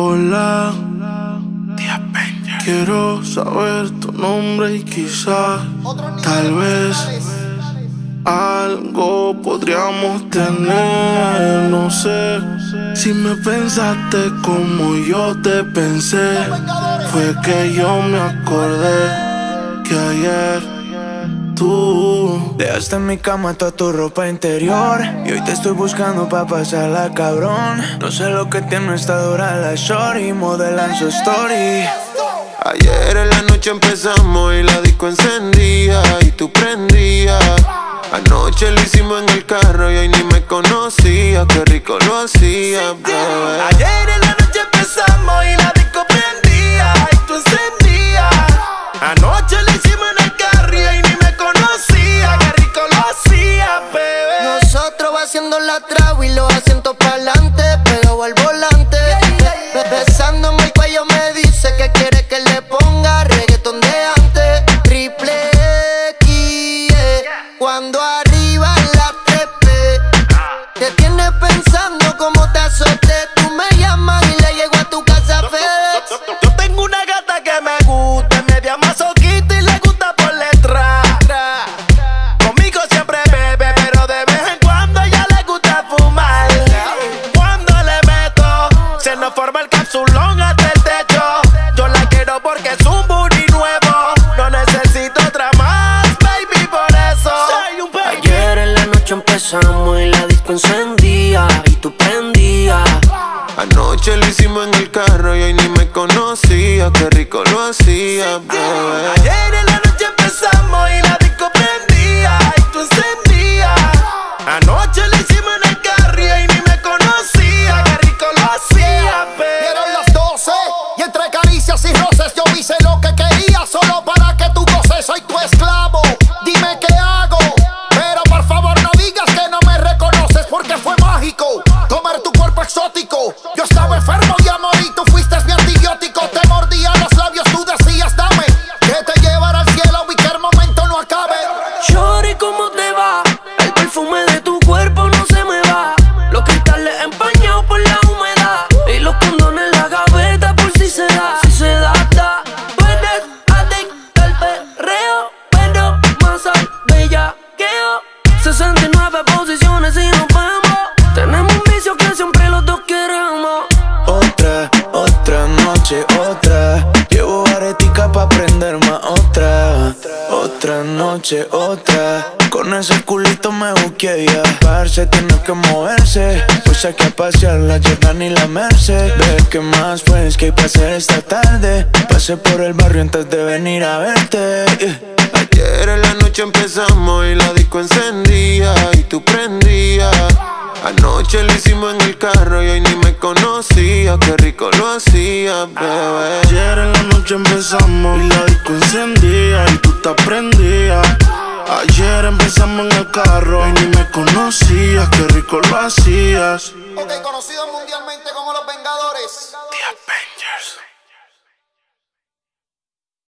Hola, quiero saber tu nombre y quizás, tal vez, algo podríamos tener. No sé si me pensaste como yo te pensé. Fue que yo me acordé que ayer tú. Dejaste en mi cama toda tu ropa interior. Y hoy te estoy buscando pa' pasarla, cabrón. No sé lo que tiene esta dura la shorty. Modelan su story. Ayer en la noche empezamos y la disco encendía y tú prendías. Anoche lo hicimos en el carro y hoy ni me conocía. Qué rico lo hacía, bebé. Ayer en la y los asientos pa'lante, pegado al volante. Be- Besándome el cuello me dice que quiere que le ponga reggaeton de antes. Triple X, eh. cuando arriba la trepe. Te tienes pensando cómo te azoté. Noche empezamos y la disco encendía y tú prendías. Anoche lo hicimos en el carro y hoy ni me conocía. Qué rico lo hacía, bebé. Ayer en la Llevo aretica pa' prender más otra. Otra noche, otra. Con ese culito me busqué ya. Parce, tiene que moverse. Pues hay que pasear la Jordan y la Merced. Ve que más pues que hay hacer esta tarde. Pasé por el barrio antes de venir a verte. Ayer en la noche empezamos y la disco encendía y tú prendías. Anoche lo hicimos en el carro y hoy ni me conocía. Qué rico lo hacía, bebé. Noche empezamos y la disco encendía y tú te prendías. Ayer empezamos en el carro y ni me conocías, qué rico lo hacías. Ok, conocido mundialmente como los Vengadores. Tía Peña.